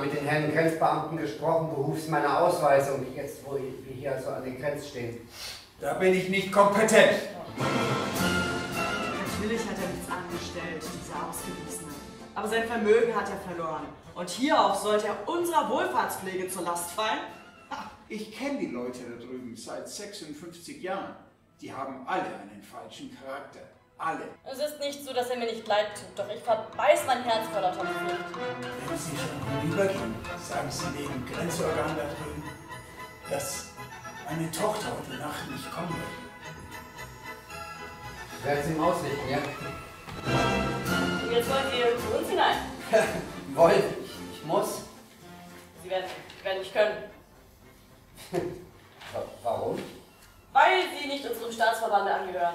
mit den Herren Grenzbeamten gesprochen, behufs meiner Ausweisung, jetzt wo wir hier also an der Grenze stehen. Da bin ich nicht kompetent. Natürlich hat er nichts angestellt, dieser Ausgewiesene. Aber sein Vermögen hat er verloren. Und hierauf sollte er unserer Wohlfahrtspflege zur Last fallen? Ich kenne die Leute da drüben seit 56 Jahren. Die haben alle einen falschen Charakter. Alle. Es ist nicht so, dass er mir nicht leid tut, doch ich verbeiß mein Herz vor der Topfpflicht. Wenn Sie schon vorübergehen, sagen Sie dem Grenzorgan da drüben, dass meine Tochter heute Nacht nicht kommen wird. Ich werde es ihm ausrichten, ja? Und jetzt wollen Sie zu uns hinein. Wollen, ich, ich muss. Sie werden, werden nicht können, Wa- Warum? weil Sie nicht unserem Staatsverbande angehören.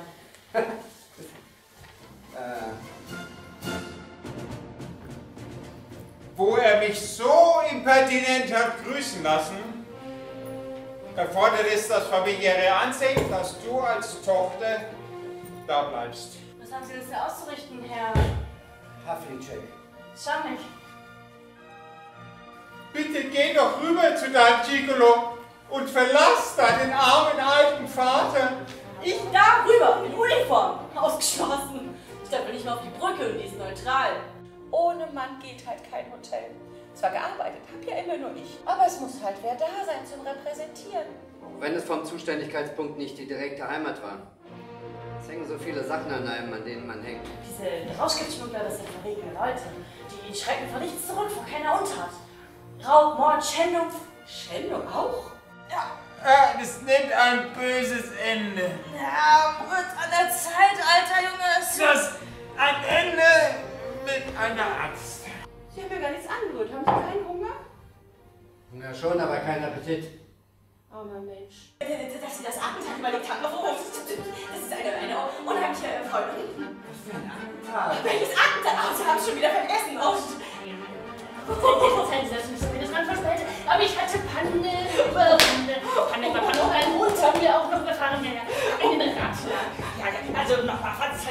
Äh, Wo er mich so impertinent hat grüßen lassen, erfordert es das familiäre Ansehen, dass du als Tochter da bleibst. Was haben Sie das hier auszurichten, Herr Havlicek. Schamlich? Bitte geh doch rüber zu deinem Gigolo und verlass deinen armen alten Vater. Ich da rüber, in Uniform, ausgeschlossen. Auf die Brücke und die ist neutral. Ohne Mann geht halt kein Hotel. Zwar gearbeitet, hab ja immer nur ich. Aber es muss halt wer da sein zum Repräsentieren. Wenn es vom Zuständigkeitspunkt nicht die direkte Heimat war. Es hängen so viele Sachen an einem, an denen man hängt. Diese Rauschgiftschmuggler, das sind verwegene Leute. Die schrecken vor nichts zurück, vor keiner Untat. Raub, Mord, Schändung. Schändung auch? Äh, das nimmt ein böses Ende. Ja, wird an der Zeit, alter Junge. Das ein Ende mit einer Axt. Sie haben ja gar nichts angerührt. Haben Sie keinen Hunger? Ja schon, aber kein Appetit. Armer Mensch. Dass Sie das Attentat überlegt haben, oh, das ist eine, eine unheimliche Erfolg. Was für ein Attentat. Welches Attentat? Ach, Sie haben es schon wieder vergessen. Oh, Verzeihen Sie,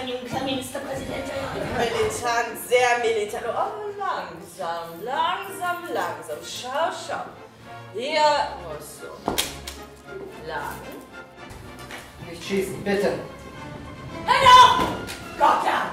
Verzeihung, Herr Ministerpräsident. Militant, sehr militant. Oh, langsam, langsam, langsam. Schau, schau. Hier musst du laden. Nicht schießen, bitte. Hallo! Gott, ja!